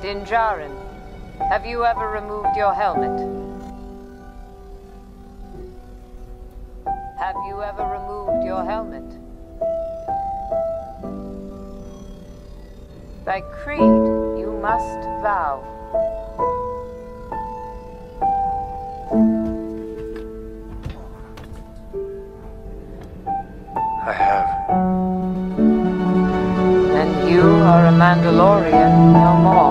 Din Djarin, have you ever removed your helmet? Have you ever removed your helmet? By creed, you must vow. I have. And you are a Mandalorian no more.